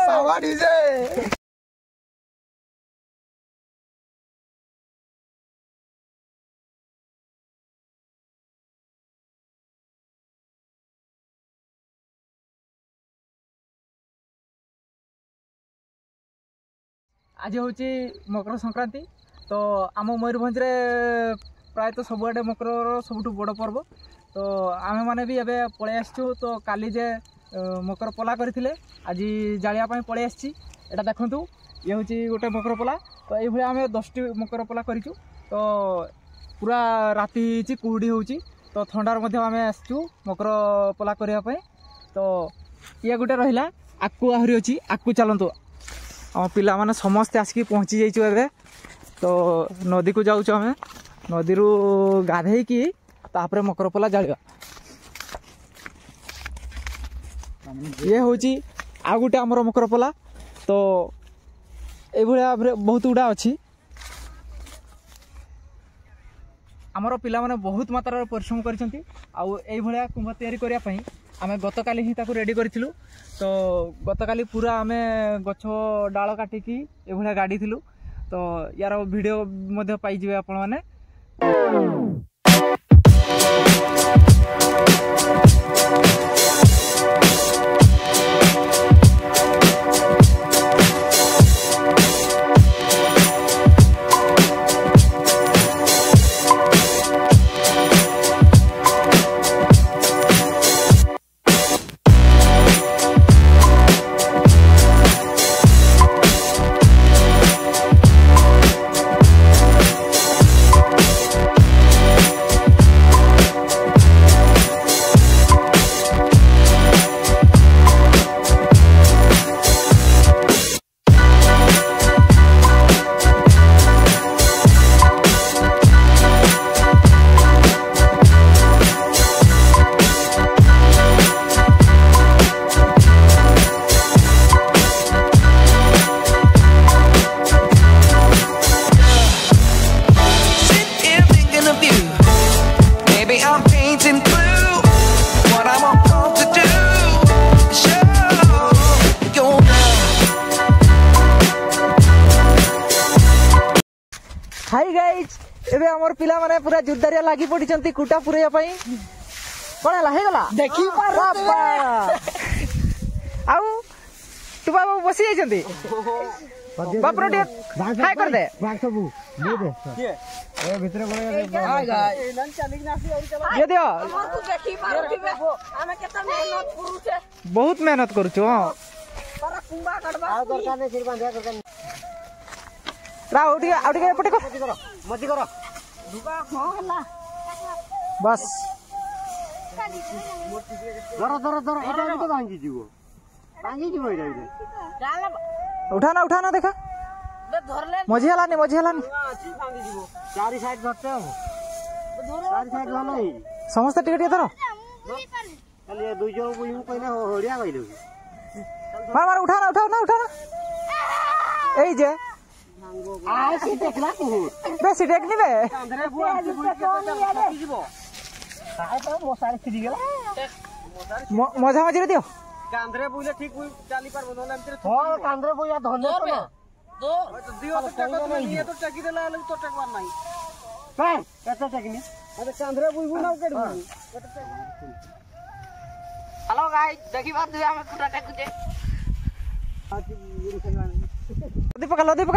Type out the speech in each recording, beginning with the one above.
સાવા DJ આજે ହେଉଛି ମକର ସଂକ୍ରାନ୍ତି ତ ଆମ ମୟୂରଭଞ୍ଜରେ ପ୍ରାୟତଃ ସବୁଆଡ଼େ ମକରର ସବୁଠୁ ବଡ଼ ପର୍ବ ତ ଆମେମାନେ ବି ଏବେ ପଳେଇ ଆସିଛୁ ତ କାଲି ଯେ মকর পোলা করে আজি জাঁয়া পড়ে আসছি এটা দেখুন ইয়ে হচ্ছে গোটে মকর পোলা তো এইভাবে আমি দশটি মকর পোলা করছু তো পুরা রাতে হয়েছি কুহুড়ি হচ্ছে তো থণ্ডার মধ্যে আমি আসছু মকর পোলা করা তো ইয়ে গোটে রহিলা আকু আহরি অছি আকু চালন্তু আমার পিলা মানে সমস্তে আসিকি পৌঁছি যাইছু এবে তো নদীকে যাচ্ছ আমি নদীর গাধেকি তাপরে মকর পোলা জাঁয়া ଇଏ ହେଉଛି ଆଉ ଗୋଟେ ଆମର ମକର ପୋଲା ତ ଏଇଭଳିଆ ଭାବରେ ବହୁତ ଗୁଡ଼ା ଅଛି ଆମର ପିଲାମାନେ ବହୁତ ମାତ୍ରାରେ ପରିଶ୍ରମ କରିଛନ୍ତି ଆଉ ଏଇଭଳିଆ କୁମ୍ଭ ତିଆରି କରିବା ପାଇଁ ଆମେ ଗତକାଲି ହିଁ ତାକୁ ରେଡ଼ି କରିଥିଲୁ ତ ଗତକାଲି ପୁରା ଆମେ ଗଛ ଡାଳ କାଟିକି ଏଇଭଳିଆ ଗାଡ଼ିଥିଲୁ ତ ୟାର ଭିଡ଼ିଓ ମଧ୍ୟ ପାଇଯିବେ ଆପଣମାନେ ଏବେ ଆମର ପିଲାମାନେ ପୁରା ଜୋରଦାରିଆ ଲାଗି ପଡ଼ିଛନ୍ତି କୁଟା ପୁରେଇବା ପାଇଁ। କ'ଣ ହେଲା? ହେଇଗଲା? ଦେଖି ବାବା। ଆଉ ତୁ ବାବୁ ବସି ଯାଇଛନ୍ତି? ବାପର ଟିକେ ହାଇ କରିଦେ। ଇଏ ଦିଅ। ଆମକୁ ଦେଖି ପାରୁଥିବେ ଆମେ କେତେ ମେହନତ କରୁଛେ। ବହୁତ ମେହନତ କରୁଛୁ ହଁ। ତାର କୁମ୍ବା କାଟବା ରା ଆଉ ଟିକେ ଆଉ ଟିକେ ଏପଟେ বাস। ধরো ধরো ধরো এটা তো ভাঙি দিব। ভাঙি দিব এটা উঠা না উঠা না দেখা। মজি হেলানি মজি হেলানি চারি সাইড ধরতে চারি সাইড ভালো সমস্ত টিকে টিকে ধর। খালি দুইজন বুঝবু কইলে হড়িয়া কইলু মার মার উঠা না উঠা না উঠা না। এই যে आए तो से देखला तू। बे से देख नी बे अंदर बुआ से बुआ के तो जीवो आए तो मोसारी छिड़ी गेला मज़ा मज़ा दियो। कांदरे बुइले ठीक बुइ चाली पर बोलो हम तेरे हाँ कांदरे बुइया धन्य तो तो, तो दियो तो टका तो ये तो टकी देला अलग तो टकवार नहीं। पर कैसे टकनी अरे कांदरे बुइबू ना के हाँ। बुइ तो हेलो गाइस देखी बात दिया मैं पूरा टक दे। दीपक लो दीपक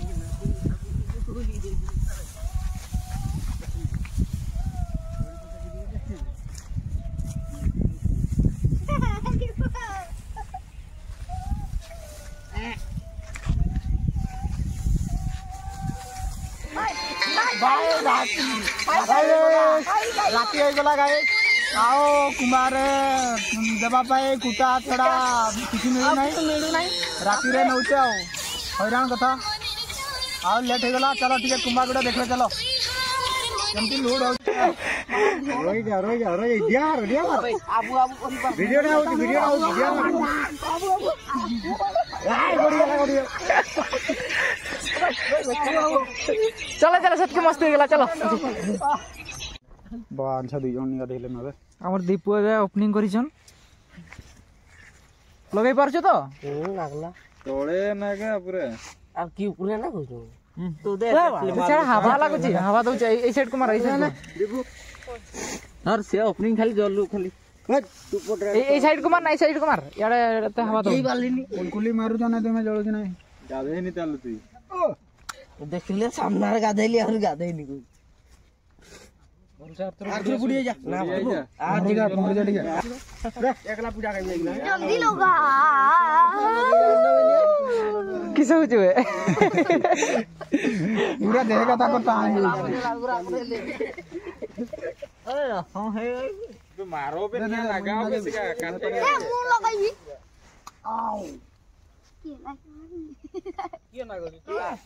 भाई लाठी लाठी होगा गाइस आओ कुमार देवा पाई कुटा किसी मिलू ना मिलू ना आओ। हैरान कथा। आओ लेट हो गला चलो ठीक कुमार गुड़ा देख चलो। केमती लोड हो। रोई जा रोई जा रोई दिया हारो दिया मार। आबू आबू वीडियो ना हो वीडियो ना हो दिया मार। आबू आबू राय गोड़ी गोड़ी চলো চলো সত্যি মস্তি হয়ে গেল চলো বা আনছা দুইজন নিয়ে দিলে নবে আমার দীপু এবে ওপেনিং করিছন লগাই পারছো তো লাগলা তলে নাগে উপরে আর কি উপরে না কইছো তো দে হাওয়া লাগুছি হাওয়া দউছে এই সাইড কো মার এই সাইড দীপু আর সে ওপেনিং খালি জলু খালি এই সাইড কো মার না এই সাইড কো মার ইয়াড়ে তো হাওয়া দউ এই বালিনি কোনকুলি মারু জানা তুমি জলু কি নাই যাবে নি তালু তুই देखिले সামনার গাধাইলি আর গাধাই নি आखिर बुढ़िया जा ना आज। जगह जा ठीक है एकला पूजा कर जल्दी लोगा किसे हो जुए पूरा देखेगा ता करता है अरे हाँ है। मारो पे लगाओ कैसे का के मुँह लगाई। आओ। Chuyện 哎